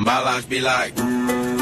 My life be like.